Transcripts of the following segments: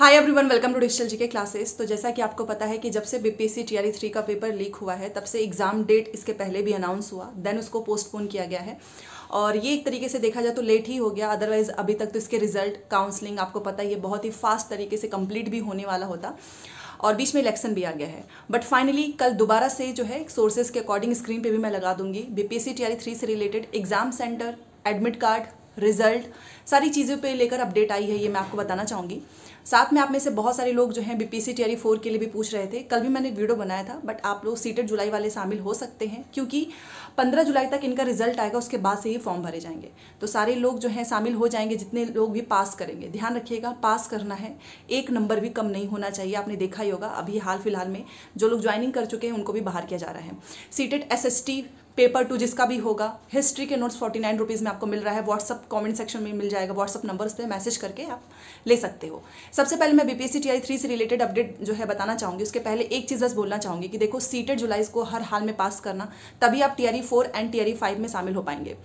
Hi everyone welcome to digital G के classes तो जैसा कि आपको पता है कि जब से बीपीएससी टीआरई थ्री का पेपर लीक हुआ है, तब से एग्ज़ाम डेट इसके पहले भी अनाउंस हुआ देन उसको पोस्टपोन किया गया है। और ये एक तरीके से देखा जाए तो लेट ही हो गया अदरवाइज़ अभी तक तो इसके रिज़ल्ट काउंसलिंग आपको पता है ये बहुत ही फास्ट तरीके से कंप्लीट भी होने वाला होता। और बीच में इलेक्शन भी आ गया है। बट फाइनली कल दोबारा से जो है सोर्सेज के अकॉर्डिंग स्क्रीन पे भी मैं लगा दूँगी। बीपीएससी टीआरई थ्री से related exam centre admit card result, सारी चीज़ों पे लेकर अपडेट आई है, ये मैं आपको बताना चाहूँगी। साथ में आप में से बहुत सारे लोग जो हैं बी बीपीसी टीआरई फोर के लिए भी पूछ रहे थे। कल भी मैंने वीडियो बनाया था बट आप लोग सीटेड जुलाई वाले शामिल हो सकते हैं, क्योंकि पंद्रह जुलाई तक इनका रिज़ल्ट आएगा, उसके बाद से ही फॉर्म भरे जाएँगे। तो सारे लोग जो हैं शामिल हो जाएँगे, जितने लोग भी पास करेंगे। ध्यान रखिएगा पास करना है, एक नंबर भी कम नहीं होना चाहिए, आपने देखा ही होगा। अभी हाल फ़िलहाल में जो लोग ज्वाइनिंग कर चुके हैं, उनको भी बाहर किया जा रहा है। सीटेड एस पेपर टू जिसका भी होगा हिस्ट्री के नोट्स फोर्टी नाइन रुपीज़ में आपको मिल रहा है व्हाट्सअप कमेंट सेक्शन में मिल जाएगा व्हाट्सअप नंबर्स पे मैसेज करके आप ले सकते हो। सबसे पहले मैं बीपीएससी टीआई थ्री से रिलेटेड अपडेट जो है बताना चाहूँगी, उसके पहले एक चीज़ बस बोलना चाहूँगी कि देखो सीटेड जुलाई को हर हाल में पास करना, तभी आप TRE four and TRE five में शामिल हो पाएँगे।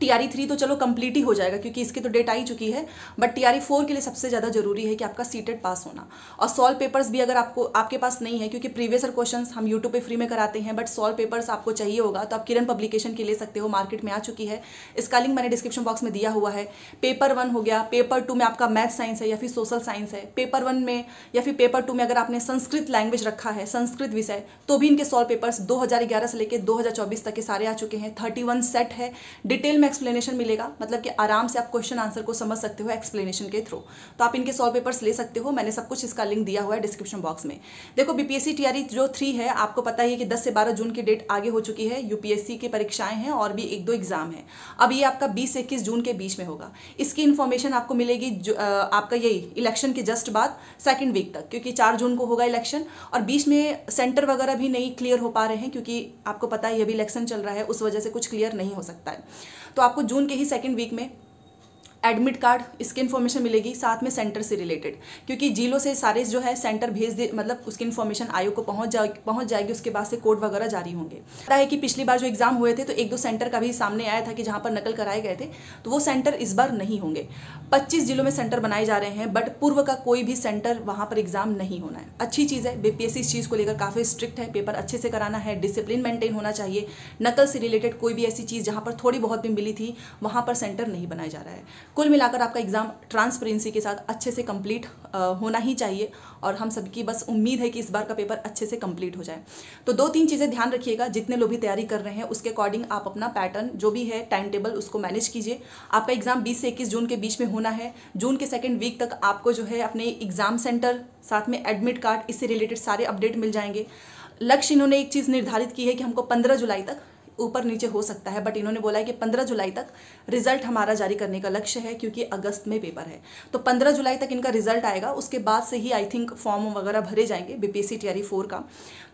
टीआरई थ्री तो चलो कंप्लीट ही हो जाएगा, क्योंकि इसकी तो डेट आई चुकी है बट टीआरई फोर के लिए सबसे ज़्यादा ज़रूरी है कि आपका सीटेड पास होना। और सॉल्व पेपर्स भी अगर आपको, आपके पास नहीं है, क्योंकि प्रीवियस क्वेश्चन हम यूट्यूब पे फ्री में कराते हैं बट सॉल्व पेपर्स आपको चाहिए होगा तो आप किरण पब्लिकेशन के ले सकते हो मार्केट में आ चुकी है। इसका लिंक मैंने डिस्क्रिप्शन बॉक्स में दिया हुआ है। पेपर वन हो गया पेपर टू में आपका मैथ साइंस है या फिर सोशल साइंस है। पेपर वन में या फिर पेपर टू में अगर आपने संस्कृत लैंग्वेज रखा है, संस्कृत विषय तो भी इनके सॉल्व पेपर्स दो हज़ार ग्यारह से लेकर दो हज़ार चौबीस तक के सारे आ चुके हैं। थर्टी सेट है। डिटेल में एक्सप्लेनेशन मिलेगा। मतलब कि आराम से आप क्वेश्चन आंसर को समझ सकते हो एक्सप्लेनेशन के थ्रू तो आप इनके सॉल्व पेपर्स ले सकते हो। मैंने सब कुछ इसका लिंक दिया हुआ है डिस्क्रिप्शन बॉक्स में। देखो बीपीएससी टीआरई जो थ्री है, आपको पता ही है कि दस से बारह जून की डेट आगे हो चुकी है। यूपीएससी की परीक्षाएँ हैं और भी एक दो एग्ज़ाम है। अब ये आपका बीस से इक्कीस जून के बीच में होगा। इसकी इन्फॉर्मेशन आपको मिलेगी आपका यही इलेक्शन के जस्ट बाद सेकेंड वीक तक। क्योंकि चार जून को होगा इलेक्शन और बीच में सेंटर वगैरह भी नहीं क्लियर हो पा रहे हैं क्योंकि आपको पता है ये भी इलेक्शन चल रहा है, उस वजह से कुछ क्लियर नहीं हो सकता है। तो आपको जून के ही सेकेंड वीक में एडमिट कार्ड इसकी इन्फॉर्मेशन मिलेगी, साथ में सेंटर से रिलेटेड क्योंकि जिलों से सारे जो है सेंटर भेज दे मतलब उसकी इन्फॉर्मेशन आयोग को पहुँच जा, पहुँच जाएगी, उसके बाद से कोड वगैरह जारी होंगे। पता है कि पिछली बार जो एग्ज़ाम हुए थे तो एक दो सेंटर का भी सामने आया था कि जहाँ पर नकल कराए गए थे तो वो सेंटर इस बार नहीं होंगे। पच्चीस जिलों में सेंटर बनाए जा रहे हैं बट पूर्व का कोई भी सेंटर वहाँ पर एग्ज़ाम नहीं होना है। अच्छी चीज़ है बीपीएससी इस चीज़ को लेकर काफ़ी स्ट्रिक्ट है पेपर अच्छे से कराना है डिसिप्लिन मेंटेन होना चाहिए। नकल से रिलेटेड कोई भी ऐसी चीज़ जहाँ पर थोड़ी बहुत भी मिली थी, वहाँ पर सेंटर नहीं बनाया जा रहा है। कुल मिलाकर आपका एग्ज़ाम ट्रांसपेरेंसी के साथ अच्छे से कंप्लीट होना ही चाहिए और हम सबकी बस उम्मीद है कि इस बार का पेपर अच्छे से कंप्लीट हो जाए। तो दो तीन चीज़ें ध्यान रखिएगा, जितने लोग भी तैयारी कर रहे हैं उसके अकॉर्डिंग आप अपना पैटर्न, जो भी है टाइम टेबल उसको मैनेज कीजिए। आपका एग्ज़ाम बीस से इक्कीस जून के बीच में होना है। जून के सेकेंड वीक तक आपको जो है अपने एग्ज़ाम सेंटर साथ में एडमिट कार्ड इससे रिलेटेड सारे अपडेट मिल जाएँगे। लक्ष्य इन्होंने एक चीज़ निर्धारित की है कि हमको पंद्रह जुलाई तक ऊपर नीचे हो सकता है बट इन्होंने बोला है कि पंद्रह जुलाई तक रिज़ल्ट हमारा जारी करने का लक्ष्य है, क्योंकि अगस्त में पेपर है। तो पंद्रह जुलाई तक इनका रिज़ल्ट आएगा, उसके बाद से ही आई थिंक फॉर्म वगैरह भरे जाएँगे बीपीएससी टीआरई फोर का।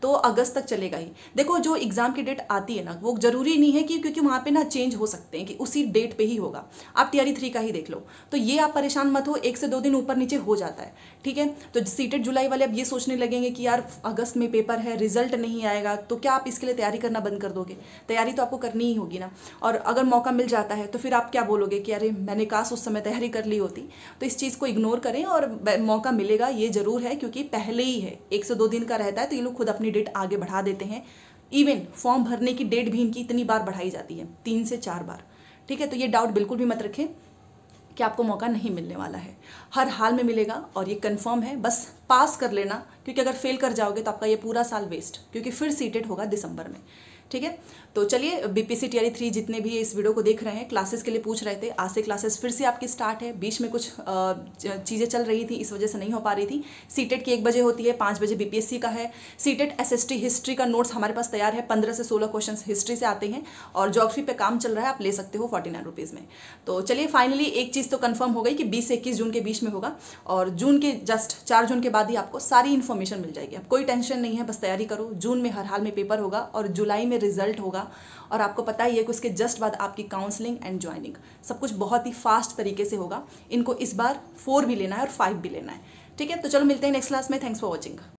तो अगस्त तक चलेगा ही। देखो, जो एग्ज़ाम की डेट आती है ना, वो ज़रूरी नहीं है कि, क्योंकि वहाँ पे ना चेंज हो सकते हैं, कि उसी डेट पे ही होगा। आप टीआरई थ्री का ही देख लो। तो ये आप परेशान मत हो, एक से दो दिन ऊपर नीचे हो जाता है, ठीक है? तो सीटेड जुलाई वाले अब ये सोचने लगेंगे कि यार, अगस्त में पेपर है रिज़ल्ट नहीं आएगा तो क्या आप इसके लिए तैयारी करना बंद कर दोगे? तैयारी तो आपको करनी ही होगी ना। और अगर मौका मिल जाता है तो फिर आप क्या बोलोगे कि, अरे, मैंने काश उस समय तैयारी कर ली होती। तो इस चीज़ को इग्नोर करें और मौका मिलेगा, ये ज़रूर है, क्योंकि पहले ही है। एक से दो दिन का रहता है तो ये लोग खुद अपनी डेट आगे बढ़ा देते हैं। इवन फॉर्म भरने की डेट भी इनकी इतनी बार बढ़ाई जाती है, तीन से चार बार। ठीक है तो ये डाउट बिल्कुल भी मत रखें कि आपको मौका नहीं मिलने वाला है। हर हाल में मिलेगा और ये कंफर्म है, बस पास कर लेना, क्योंकि अगर फेल कर जाओगे तो आपका ये पूरा साल वेस्ट क्योंकि फिर सीटेड होगा दिसंबर में। ठीक है? तो चलिए बीपीसी टीआरई थ्री जितने भी इस वीडियो को देख रहे हैं क्लासेस के लिए पूछ रहे थे, आज से क्लासेस फिर से आपकी स्टार्ट है। बीच में कुछ चीज़ें चल रही थी, इस वजह से नहीं हो पा रही थी। सीटेट की एक बजे होती है, पाँच बजे बीपीएससी का है। सीटेट एसएसटी हिस्ट्री का नोट्स हमारे पास तैयार है। पंद्रह से सोलह क्वेश्चन हिस्ट्री से आते हैं और जोग्राफी पे काम चल रहा है, आप ले सकते हो फोर्टी नाइन रुपीज़ में। तो चलिए फाइनली एक चीज़ तो कन्फर्म हो गई कि बीस से इक्कीस जून के बीच में होगा और जून के जस्ट चार जून के बाद ही आपको सारी इन्फॉर्मेशन मिल जाएगी। अब कोई टेंशन नहीं है, बस तैयारी करो। जून में हर हाल में पेपर होगा और जुलाई में रिज़ल्ट होगा। और आपको पता ही है कि उसके जस्ट बाद आपकी काउंसलिंग एंड ज्वाइनिंग सब कुछ बहुत ही फास्ट तरीके से होगा। इनको इस बार फोर भी लेना है और फाइव भी लेना है। ठीक है? तो चलो मिलते हैं नेक्स्ट क्लास में। Thanks for watching